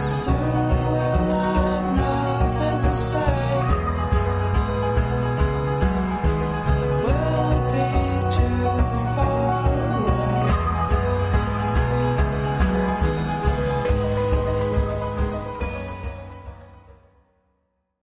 Soon we'll have nothing to say.